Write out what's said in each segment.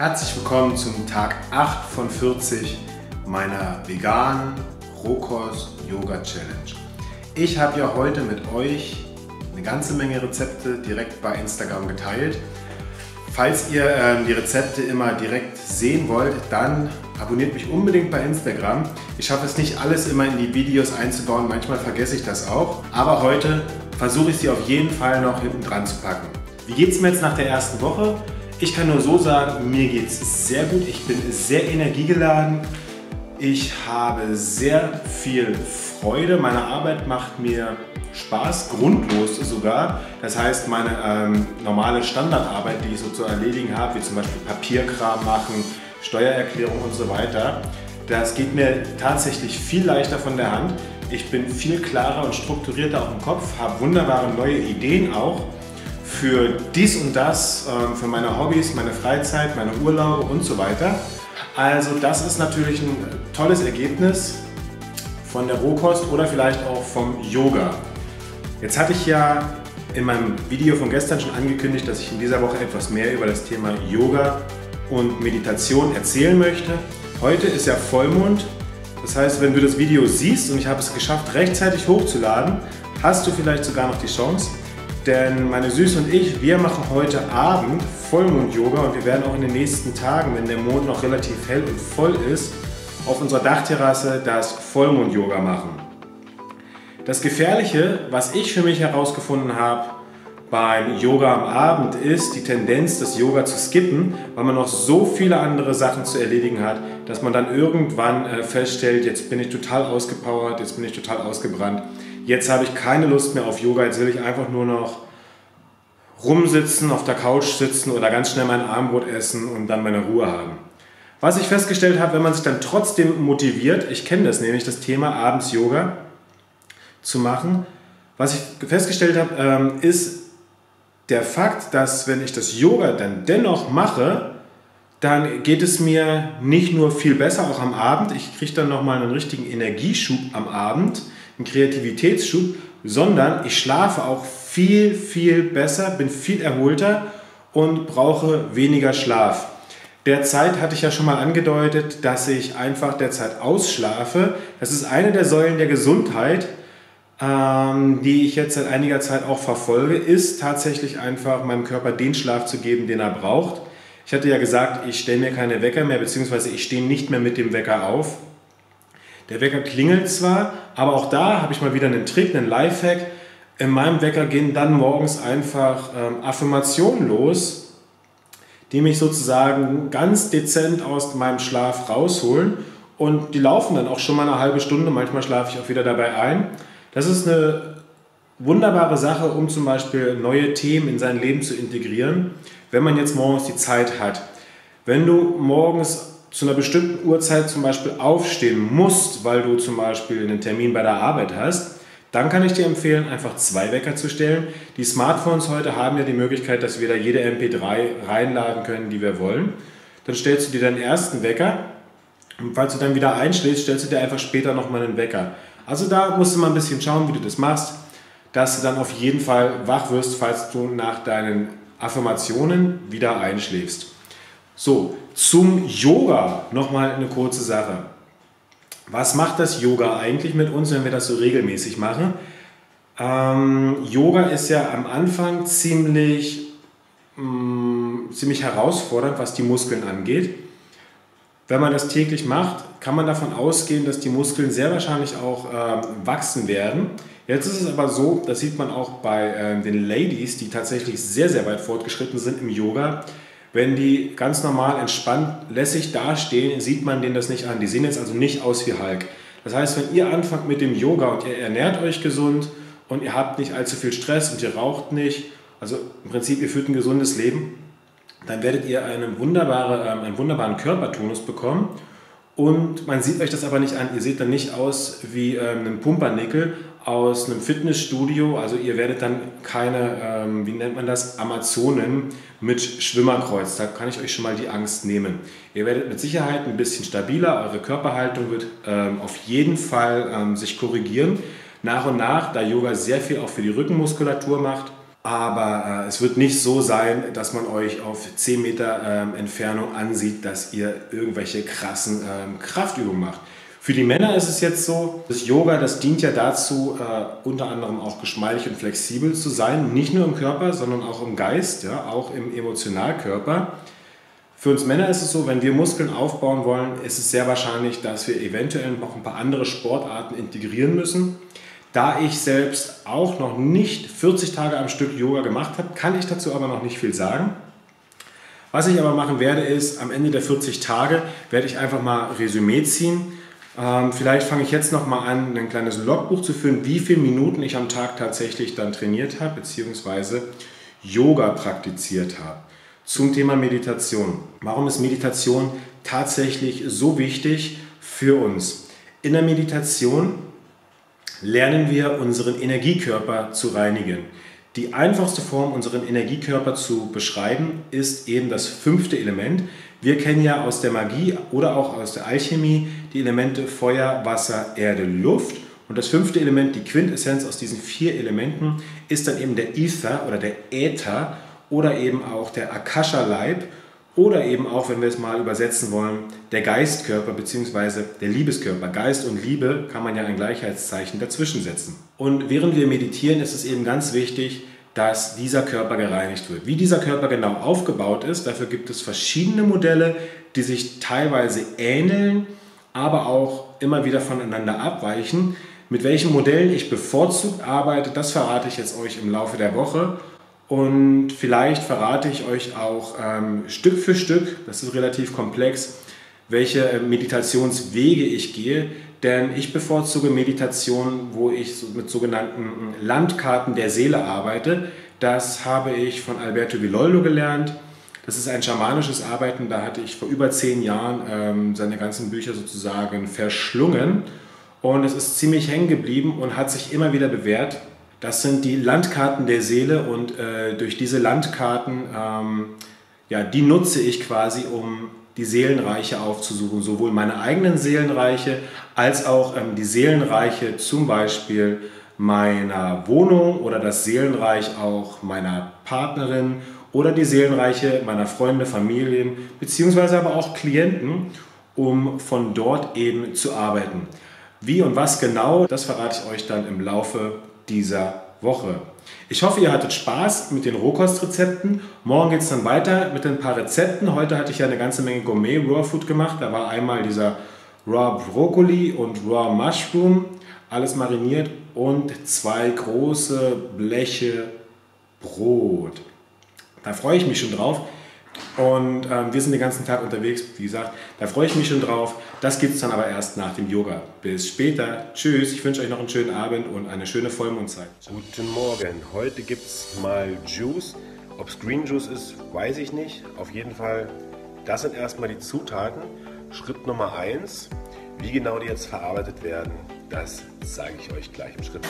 Herzlich willkommen zum Tag 8 von 40 meiner veganen Rohkost Yoga Challenge. Ich habe ja heute mit euch eine ganze Menge Rezepte direkt bei Instagram geteilt. Falls ihr äh, die Rezepte immer direkt sehen wollt, dann abonniert mich unbedingt bei Instagram. Ich schaffe es nicht alles immer in die Videos einzubauen, manchmal vergesse ich das auch. Aber heute versuche ich sie auf jeden Fall noch hinten dran zu packen. Wie geht es mir jetzt nach der ersten Woche? Ich kann nur so sagen, mir geht es sehr gut. Ich bin sehr energiegeladen. Ich habe sehr viel Freude. Meine Arbeit macht mir Spaß, grundlos sogar. Das heißt, meine ähm, normale Standardarbeit, die ich so zu erledigen habe, wie zum Beispiel Papierkram machen, Steuererklärung und so weiter, das geht mir tatsächlich viel leichter von der Hand. Ich bin viel klarer und strukturierter auch im Kopf, habe wunderbare neue Ideen auch für dies und das, ähm, für meine Hobbys, meine Freizeit, meine Urlaube und so weiter. Also das ist natürlich ein tolles Ergebnis von der Rohkost oder vielleicht auch vom Yoga. Jetzt hatte ich ja in meinem Video von gestern schon angekündigt, dass ich in dieser Woche etwas mehr über das Thema Yoga und Meditation erzählen möchte. Heute ist ja Vollmond. Das heißt, wenn du das Video siehst und ich habe es geschafft, rechtzeitig hochzuladen, hast du vielleicht sogar noch die Chance, denn meine Süße und ich, wir machen heute Abend Vollmond-Yoga und wir werden auch in den nächsten Tagen, wenn der Mond noch relativ hell und voll ist, auf unserer Dachterrasse das Vollmond-Yoga machen. Das Gefährliche, was ich für mich herausgefunden habe beim Yoga am Abend, ist die Tendenz, das Yoga zu skippen, weil man noch so viele andere Sachen zu erledigen hat, dass man dann irgendwann äh, feststellt, jetzt bin ich total ausgepowert, jetzt bin ich total ausgebrannt jetzt habe ich keine Lust mehr auf Yoga, jetzt will ich einfach nur noch rumsitzen, auf der Couch sitzen oder ganz schnell mein Armbrot essen und dann meine Ruhe haben. Was ich festgestellt habe, wenn man sich dann trotzdem motiviert, ich kenne das nämlich, das Thema abends Yoga zu machen, was ich festgestellt habe, ähm, ist der Fakt, dass wenn ich das Yoga dann dennoch mache, dann geht es mir nicht nur viel besser, auch am Abend, ich kriege dann nochmal einen richtigen Energieschub am Abend, einen Kreativitätsschub, sondern ich schlafe auch viel, viel besser, bin viel erholter und brauche weniger Schlaf. Derzeit hatte ich ja schon mal angedeutet, dass ich einfach derzeit ausschlafe. Das ist eine der Säulen der Gesundheit, ähm, die ich jetzt seit einiger Zeit auch verfolge, ist tatsächlich einfach meinem Körper den Schlaf zu geben, den er braucht. Ich hatte ja gesagt, ich stelle mir keine Wecker mehr, beziehungsweise ich stehe nicht mehr mit dem Wecker auf. Der Wecker klingelt zwar, aber auch da habe ich mal wieder einen Trick, einen Lifehack. In meinem Wecker gehen dann morgens einfach ähm, Affirmationen los, die mich sozusagen ganz dezent aus meinem Schlaf rausholen. Und die laufen dann auch schon mal eine halbe Stunde. Manchmal schlafe ich auch wieder dabei ein. Das ist eine wunderbare Sache, um zum Beispiel neue Themen in sein Leben zu integrieren, wenn man jetzt morgens die Zeit hat. Wenn du morgens zu einer bestimmten Uhrzeit zum Beispiel aufstehen musst, weil du zum Beispiel einen Termin bei der Arbeit hast, dann kann ich dir empfehlen, einfach zwei Wecker zu stellen. Die Smartphones heute haben ja die Möglichkeit, dass wir da jede MP3 reinladen können, die wir wollen. Dann stellst du dir deinen ersten Wecker und falls du dann wieder einschläfst, stellst du dir einfach später nochmal einen Wecker. Also da musst du mal ein bisschen schauen, wie du das machst, dass du dann auf jeden Fall wach wirst, falls du nach deinen Affirmationen wieder einschläfst. So, zum Yoga nochmal eine kurze Sache. Was macht das Yoga eigentlich mit uns, wenn wir das so regelmäßig machen? Ähm, Yoga ist ja am Anfang ziemlich, mh, mm, ziemlich herausfordernd, was die Muskeln angeht. Wenn man das täglich macht, kann man davon ausgehen, dass die Muskeln sehr wahrscheinlich auch äh, wachsen werden. Jetzt ist es aber so, das sieht man auch bei äh, den Ladies, die tatsächlich sehr, sehr weit fortgeschritten sind im Yoga, wenn die ganz normal entspannt lässig dastehen, sieht man denen das nicht an. Die sehen jetzt also nicht aus wie Hulk. Das heißt, wenn ihr anfangt mit dem Yoga und ihr ernährt euch gesund und ihr habt nicht allzu viel Stress und ihr raucht nicht, also im Prinzip ihr führt ein gesundes Leben, dann werdet ihr eine wunderbare, ähm, einen wunderbaren Körpertonus bekommen. Und man sieht euch das aber nicht an. Ihr seht dann nicht aus wie ähm, ein Pumpernickel aus einem Fitnessstudio. Also ihr werdet dann keine, ähm, wie nennt man das, Amazonen mit Schwimmerkreuz. Da kann ich euch schon mal die Angst nehmen. Ihr werdet mit Sicherheit ein bisschen stabiler. Eure Körperhaltung wird ähm, auf jeden Fall ähm, sich korrigieren. Nach und nach, da Yoga sehr viel auch für die Rückenmuskulatur macht, Aber äh, es wird nicht so sein, dass man euch auf 10 Meter ähm, Entfernung ansieht, dass ihr irgendwelche krassen ähm, Kraftübungen macht. Für die Männer ist es jetzt so, das Yoga, das dient ja dazu, äh, unter anderem auch geschmeidig und flexibel zu sein, nicht nur im Körper, sondern auch im Geist, ja, auch im Emotionalkörper. Für uns Männer ist es so, wenn wir Muskeln aufbauen wollen, ist es sehr wahrscheinlich, dass wir eventuell noch ein paar andere Sportarten integrieren müssen. Da ich selbst auch noch nicht 40 Tage am Stück Yoga gemacht habe, kann ich dazu aber noch nicht viel sagen. Was ich aber machen werde, ist am Ende der 40 Tage werde ich einfach mal Resümee ziehen. Ähm, vielleicht fange ich jetzt noch mal an, ein kleines Logbuch zu führen, wie viele Minuten ich am Tag tatsächlich dann trainiert habe, beziehungsweise Yoga praktiziert habe. Zum Thema Meditation. Warum ist Meditation tatsächlich so wichtig für uns? In der Meditation lernen wir unseren Energiekörper zu reinigen. Die einfachste Form, unseren Energiekörper zu beschreiben, ist eben das fünfte Element. Wir kennen ja aus der Magie oder auch aus der Alchemie die Elemente Feuer, Wasser, Erde, Luft. Und das fünfte Element, die Quintessenz aus diesen vier Elementen, ist dann eben der Ether oder der Äther oder eben auch der Akasha-Leib oder eben auch, wenn wir es mal übersetzen wollen, der Geistkörper bzw. der Liebeskörper. Geist und Liebe kann man ja ein Gleichheitszeichen dazwischen setzen. Und während wir meditieren, ist es eben ganz wichtig, dass dieser Körper gereinigt wird. Wie dieser Körper genau aufgebaut ist, dafür gibt es verschiedene Modelle, die sich teilweise ähneln, aber auch immer wieder voneinander abweichen. Mit welchen Modellen ich bevorzugt arbeite, das verrate ich jetzt euch im Laufe der Woche. Und vielleicht verrate ich euch auch ähm, Stück für Stück, das ist relativ komplex, welche äh, Meditationswege ich gehe. Denn ich bevorzuge Meditationen, wo ich mit sogenannten Landkarten der Seele arbeite. Das habe ich von Alberto Villoldo gelernt. Das ist ein schamanisches Arbeiten. Da hatte ich vor über zehn Jahren ähm, seine ganzen Bücher sozusagen verschlungen. Und es ist ziemlich hängen geblieben und hat sich immer wieder bewährt. Das sind die Landkarten der Seele und äh, durch diese Landkarten, ähm, ja, die nutze ich quasi, um die Seelenreiche aufzusuchen, sowohl meine eigenen Seelenreiche als auch ähm, die Seelenreiche zum Beispiel meiner Wohnung oder das Seelenreich auch meiner Partnerin oder die Seelenreiche meiner Freunde, Familien beziehungsweise aber auch Klienten, um von dort eben zu arbeiten. Wie und was genau, das verrate ich euch dann im Laufe dieser Woche. Ich hoffe, ihr hattet Spaß mit den Rohkostrezepten. Morgen geht es dann weiter mit ein paar Rezepten. Heute hatte ich ja eine ganze Menge Gourmet Raw Food gemacht. Da war einmal dieser Raw Brokkoli und Raw Mushroom, alles mariniert und zwei große Bleche Brot. Da freue ich mich schon drauf. Und ähm, wir sind den ganzen Tag unterwegs, wie gesagt, da freue ich mich schon drauf. Das gibt es dann aber erst nach dem Yoga. Bis später. Tschüss. Ich wünsche euch noch einen schönen Abend und eine schöne Vollmondzeit. Guten Morgen. Heute gibt es mal Juice. Ob es Green Juice ist, weiß ich nicht. Auf jeden Fall, das sind erstmal die Zutaten. Schritt Nummer 1. Wie genau die jetzt verarbeitet werden, das sage ich euch gleich im Schritt.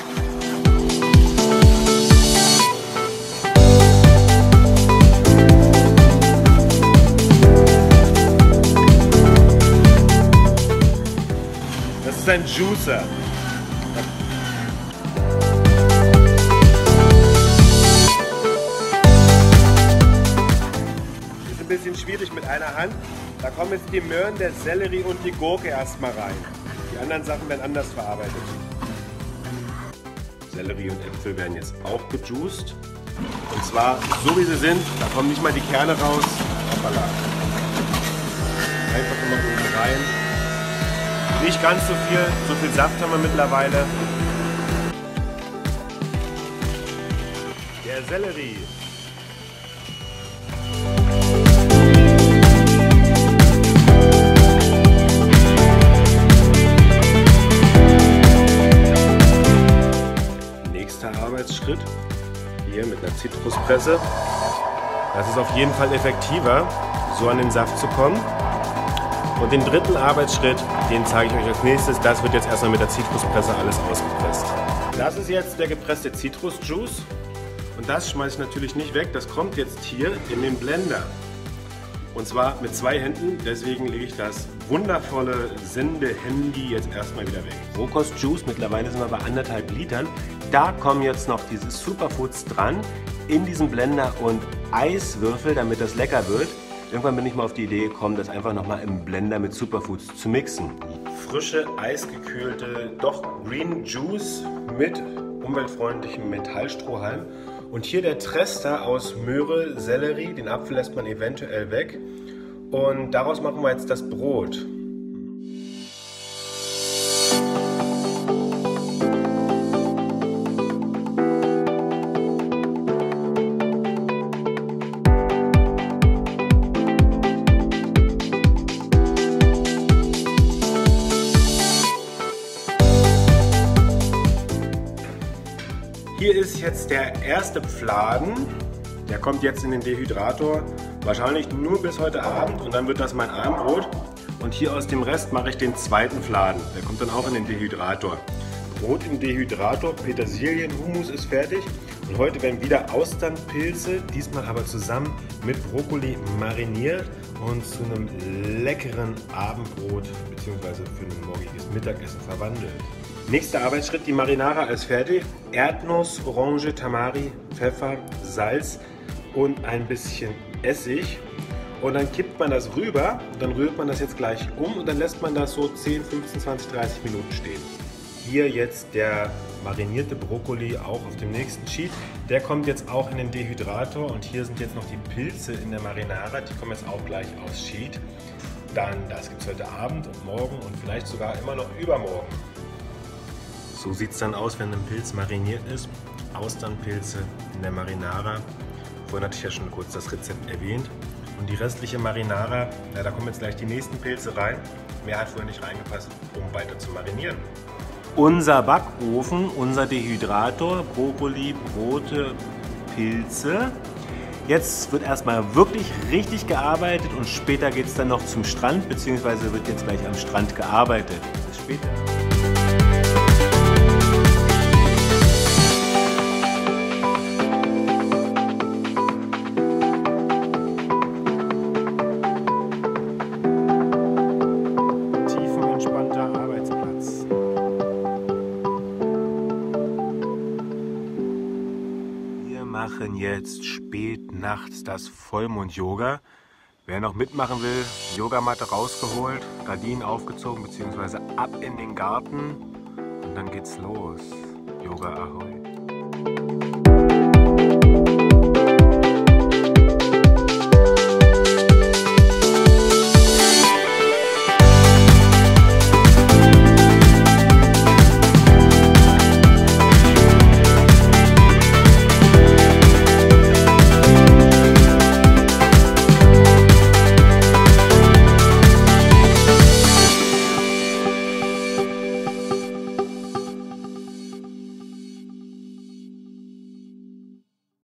Ein Juicer. Ist ein bisschen schwierig mit einer Hand. Da kommen jetzt die Möhren, der Sellerie und die Gurke erstmal rein. Die anderen Sachen werden anders verarbeitet. Sellerie und Äpfel werden jetzt auch gejuiced. Und zwar so wie sie sind, da kommen nicht mal die Kerne raus. Hoppala. Nicht ganz so viel, so viel Saft haben wir mittlerweile. Der Sellerie. Nächster Arbeitsschritt hier mit einer Zitruspresse. Das ist auf jeden Fall effektiver, so an den Saft zu kommen. Und den dritten Arbeitsschritt, den zeige ich euch als nächstes. Das wird jetzt erstmal mit der Zitruspresse alles ausgepresst. Das ist jetzt der gepresste Zitrusjuice. Und das schmeiße ich natürlich nicht weg. Das kommt jetzt hier in den Blender. Und zwar mit zwei Händen, deswegen lege ich das wundervolle Sende-Handy jetzt erstmal wieder weg. Rohkost Juice, mittlerweile sind wir bei anderthalb Litern. Da kommen jetzt noch diese Superfoods dran. in diesen Blender und Eiswürfel, damit das lecker wird. Irgendwann bin ich mal auf die Idee gekommen, das einfach nochmal im Blender mit Superfoods zu mixen. Frische, eisgekühlte, doch Green Juice mit umweltfreundlichem Metallstrohhalm. Und hier der Trester aus Möhre, Sellerie, den Apfel lässt man eventuell weg. Und daraus machen wir jetzt das Brot. Ist jetzt der erste Pfladen. Der kommt jetzt in den Dehydrator. Wahrscheinlich nur bis heute Abend und dann wird das mein Abendbrot. Und hier aus dem Rest mache ich den zweiten Fladen. Der kommt dann auch in den Dehydrator. Brot im Dehydrator, Petersilien, Hummus ist fertig. Und heute werden wieder Austernpilze, diesmal aber zusammen mit Brokkoli mariniert und zu einem leckeren Abendbrot bzw. für ein morgiges Mittagessen verwandelt. Nächster Arbeitsschritt, die Marinara ist fertig. Erdnuss, Orange, Tamari, Pfeffer, Salz und ein bisschen Essig. Und dann kippt man das rüber, dann rührt man das jetzt gleich um und dann lässt man das so 10, 15, 20, 30 Minuten stehen. Hier jetzt der marinierte Brokkoli auch auf dem nächsten Sheet. Der kommt jetzt auch in den Dehydrator und hier sind jetzt noch die Pilze in der Marinara, die kommen jetzt auch gleich aufs Sheet. Dann, das gibt es heute Abend und morgen und vielleicht sogar immer noch übermorgen. So sieht es dann aus, wenn ein Pilz mariniert ist. Austernpilze in der Marinara. Vorhin hatte ich ja schon kurz das Rezept erwähnt. Und die restliche Marinara, ja, da kommen jetzt gleich die nächsten Pilze rein. Mehr hat vorher nicht reingepasst, um weiter zu marinieren. Unser Backofen, unser Dehydrator, Brokkoli, Brote, Pilze. Jetzt wird erstmal wirklich richtig gearbeitet und später geht es dann noch zum Strand, beziehungsweise wird jetzt gleich am Strand gearbeitet. Bis später. Machen jetzt spät nachts das Vollmond-Yoga. Wer noch mitmachen will, Yogamatte rausgeholt, Gardinen aufgezogen bzw. ab in den Garten und dann geht's los. Yoga Ahoi.